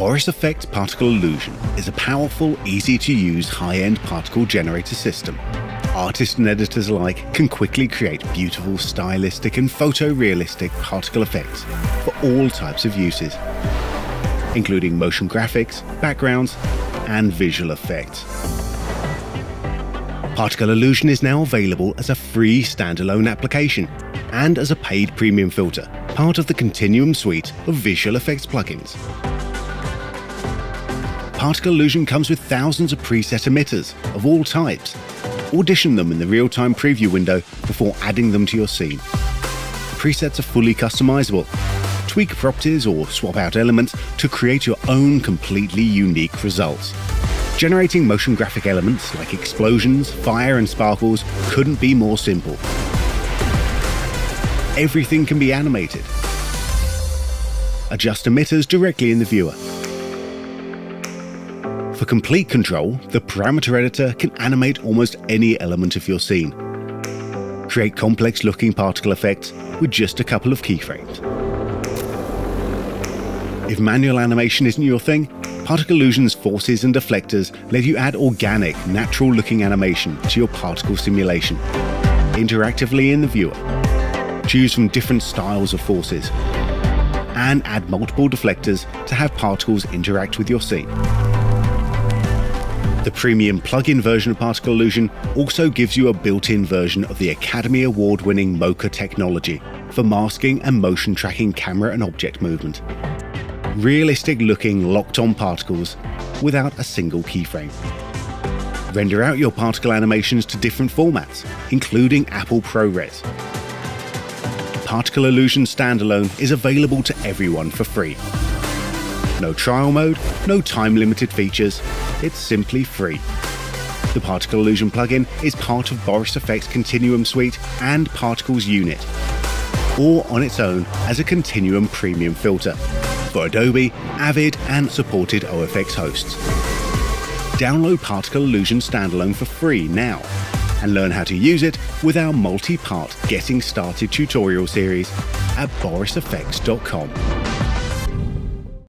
Boris FX Particle Illusion is a powerful, easy to use high end particle generator system. Artists and editors alike can quickly create beautiful, stylistic, and photorealistic particle effects for all types of uses, including motion graphics, backgrounds, and visual effects. Particle Illusion is now available as a free standalone application and as a paid premium filter, part of the Continuum suite of visual effects plugins. Particle Illusion comes with thousands of preset emitters of all types. Audition them in the real-time preview window before adding them to your scene. Presets are fully customizable. Tweak properties or swap out elements to create your own completely unique results. Generating motion graphic elements like explosions, fire and sparkles couldn't be more simple. Everything can be animated. Adjust emitters directly in the viewer for complete control, the parameter editor can animate almost any element of your scene. Create complex looking particle effects with just a couple of keyframes. If manual animation isn't your thing, Particle Illusion's forces and deflectors let you add organic, natural looking animation to your particle simulation, interactively in the viewer. Choose from different styles of forces, and add multiple deflectors to have particles interact with your scene. The premium plug-in version of Particle Illusion also gives you a built-in version of the Academy Award-winning Mocha technology for masking and motion tracking camera and object movement. Realistic looking locked-on particles without a single keyframe. Render out your particle animations to different formats, including Apple ProRes. Particle Illusion Standalone is available to everyone for free. No trial mode, no time limited features, it's simply free. The Particle Illusion plugin is part of Boris FX Continuum Suite and Particles Unit, or on its own as a Continuum Premium filter for Adobe, Avid, and supported OFX hosts. Download Particle Illusion Standalone for free now and learn how to use it with our multi part Getting Started tutorial series at borisfx.com.